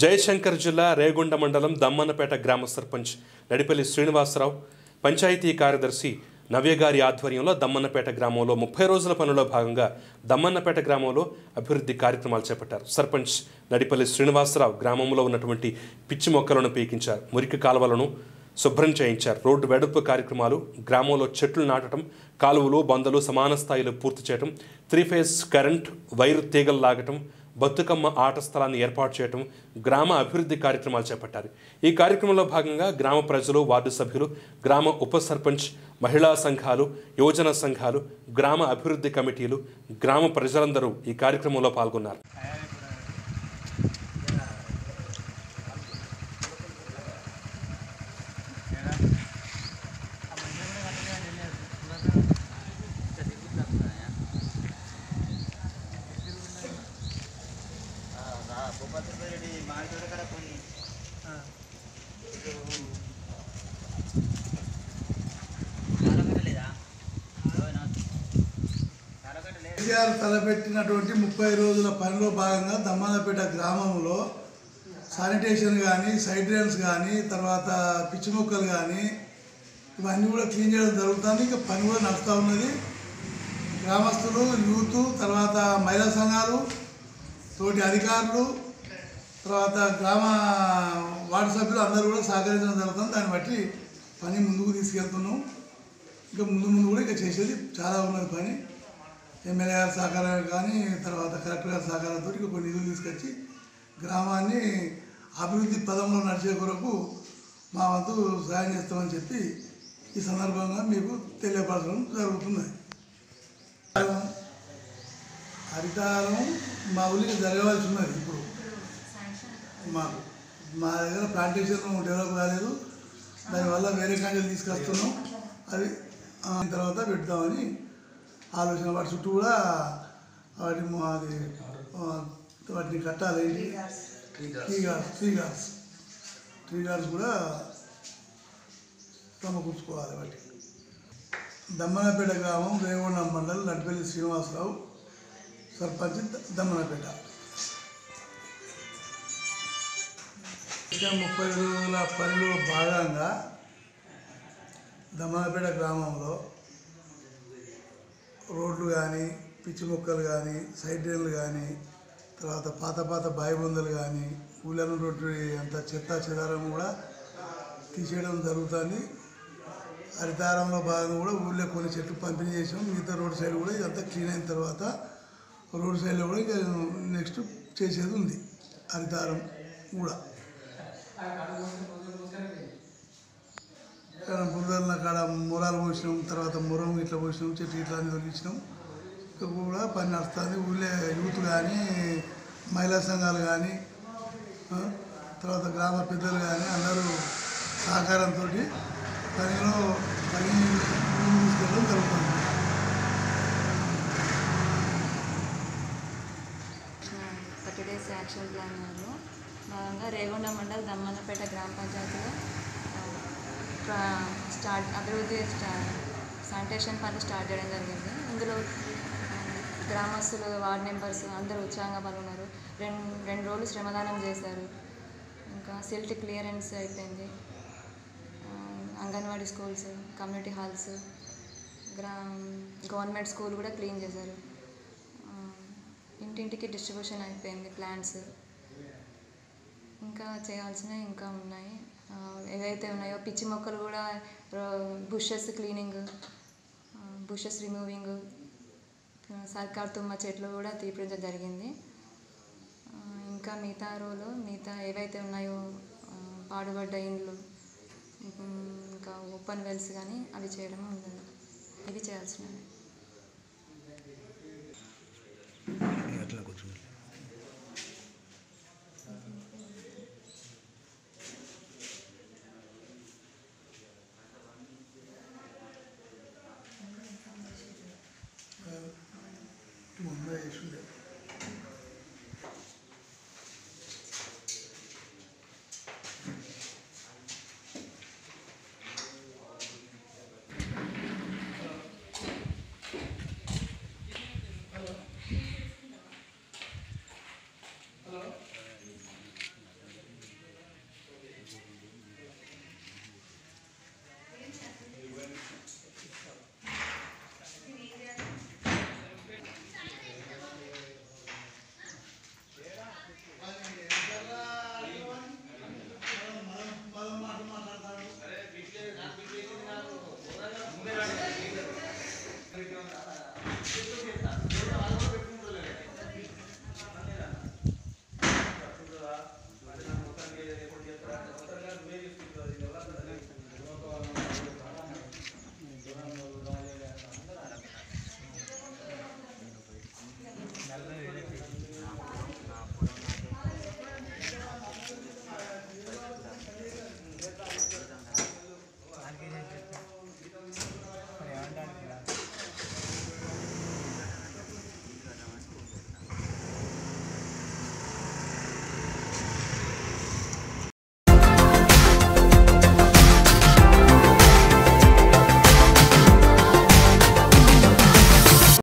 జయశంకర్ జిల్లా రేగొండ మండలం దమ్మన్నపేట గ్రామ సర్పంచ్ నడిపల్లి శ్రీనివాసరావు పంచాయతీ కార్యదర్శి నవ్యగారి ఆధ్వర్యంలో దమ్మన్నపేట గ్రామంలో ముప్పై రోజుల పనిలో భాగంగా దమ్మన్నపేట గ్రామంలో అభివృద్ధి కార్యక్రమాలు చేపట్టారు. సర్పంచ్ నడిపల్లి శ్రీనివాసరావు గ్రామంలో ఉన్నటువంటి పిచ్చి మొక్కలను పీకించారు. మురికి కాలువలను శుభ్రం చేయించారు. రోడ్డు వెడల్పు కార్యక్రమాలు గ్రామంలో చెట్లు నాటడం కాలువలు బందలు సమాన స్థాయిలో పూర్తి చేయడం త్రీ ఫేజ్ కరెంట్ వైరు తీగలు లాగటం బతుకమ్మ ఆట స్థలాన్ని ఏర్పాటు చేయడం గ్రామ అభివృద్ధి కార్యక్రమాలు చేపట్టారు. ఈ కార్యక్రమంలో భాగంగా గ్రామ ప్రజలు వార్డు సభ్యులు గ్రామ ఉప సర్పంచ్ మహిళా సంఘాలు యువజన సంఘాలు గ్రామ అభివృద్ధి కమిటీలు గ్రామ ప్రజలందరూ ఈ కార్యక్రమంలో పాల్గొన్నారు. కేసీఆర్ తలపెట్టినటువంటి ముప్పై రోజుల పనిలో భాగంగా దమ్మాలపేట గ్రామంలో శానిటేషన్ కానీ సైడ్ డ్రైన్స్ కానీ తర్వాత పిచ్చి మొక్కలు కానీ ఇవన్నీ కూడా క్లీన్ చేయడం జరుగుతుంది. ఇంకా పని కూడా నడుస్తూ ఉన్నది. గ్రామస్తులు యూత్ తర్వాత మహిళా సంఘాలు తోటి అధికారులు తర్వాత గ్రామ వార్డు సభ్యులు అందరూ కూడా సహకరించడం జరుగుతుంది. దాన్ని బట్టి పని ముందుకు తీసుకెళ్తున్నాం. ఇంకా ముందు ముందు కూడా ఇంకా చేసేది చాలా ఉన్నది పని. ఎమ్మెల్యే గారి సహకారం కానీ తర్వాత కలెక్టర్ గారి సహకారంతో ఇంకా కొన్ని నిధులు తీసుకొచ్చి గ్రామాన్ని అభివృద్ధి పదంలో నడిచే కొరకు మా వంతు సహాయం చేస్తామని చెప్పి ఈ సందర్భంగా మీకు తెలియపరచడం జరుగుతుంది. హరితారం మా ఊరికి జరగవలసి ఉన్నది ఇప్పుడు. మాకు మా దగ్గర ప్లాంటేషన్ డెవలప్ కాలేదు. దానివల్ల వేరే కాంజలు తీసుకొస్తున్నాం. అది తర్వాత పెడతామని ఆలోచన. వాటి చుట్టూ కూడా వాటి అది వాటిని కట్టాలి. ఏంటి tree guards tree guards tree guards కూడా సమకూర్చుకోవాలి వాటికి దమ్మనపేట గ్రామం రేవణ మండలం నడిపల్లి శ్రీనివాసరావు. సర్పంచ్ దమ్మనపేట. ఇంకా ముప్పై రోజుల పనిలో భాగంగా దమ్మనపేట గ్రామంలో రోడ్లు కానీ పిచ్చి మొక్కలు కానీ సైడ్ డ్రైన్లు కానీ తర్వాత పాత పాత బాయిబందులు కానీ ఊళ్ళను రోడ్డు అంత చెత్త చెదారం కూడా తీసేయడం జరుగుతుంది. హరితారంలో భాగంగా కూడా ఊళ్ళో కొన్ని చెట్లు పంపిణీ చేసాం. మిగతా రోడ్ సైడ్ కూడా ఇదంతా క్లీన్ అయిన తర్వాత రోడ్ సైడ్లో కూడా నెక్స్ట్ చేసేది ఉంది హరితారం కూడా. బురదల కాడ మొరాలు పోసినాం తర్వాత మురం ఇట్లా పోసినాం చెట్టు ఇట్లా అన్ని తొలగించినాం. ఇక్కడ కూడా పని నడుస్తుంది. ఊళ్ళో యూత్ కానీ మహిళా సంఘాలు కానీ తర్వాత గ్రామ పెద్దలు కానీ అందరూ సహకారంతో పనిలో పని ముందుకు తీసుకెళ్ళడం జరుగుతుంది. థర్టీ డేస్ యాక్షన్ భాగంగా రేగొండ మండల్ దమ్మన్నపేట గ్రామ పంచాయతీలో స్టార్ట్ అభివృద్ధి స్టా- శానిటేషన్ పనులు స్టార్ట్ చేయడం జరిగింది. ఇందులో గ్రామస్తులు వార్డ్ మెంబర్స్ అందరూ ఉత్సాహంగా పాల్గొన్నారు. రెండు రెండు రోజులు శ్రమదానం చేశారు. ఇంకా సిల్ట్ క్లియరెన్స్ అయిపోయింది. అంగన్వాడీ స్కూల్స్ కమ్యూనిటీ హాల్స్ గ్రా గవర్నమెంట్ స్కూల్ కూడా క్లీన్ చేశారు. ఇంటింటికి డిస్ట్రిబ్యూషన్ అయిపోయింది ప్లాంట్స్. ఇంకా చేయాల్సినవి ఇంకా ఉన్నాయి. ఏదైతే ఏవైతే ఉన్నాయో పిచ్చి మొక్కలు కూడా బుషెస్ క్లీనింగ్ బుషెస్ రిమూవింగ్ సర్కార్ తుమ్మ చెట్లు కూడా తీపించడం జరిగింది. ఇంకా మిగతా రోలు మిగతా ఏవైతే ఉన్నాయో పాడుబడ్డ ఇండ్లు ఇంకా ఓపెన్ వెల్స్ కానీ అవి చేయడం ఉంది ఇవి చేయాల్సినవి. అట్లా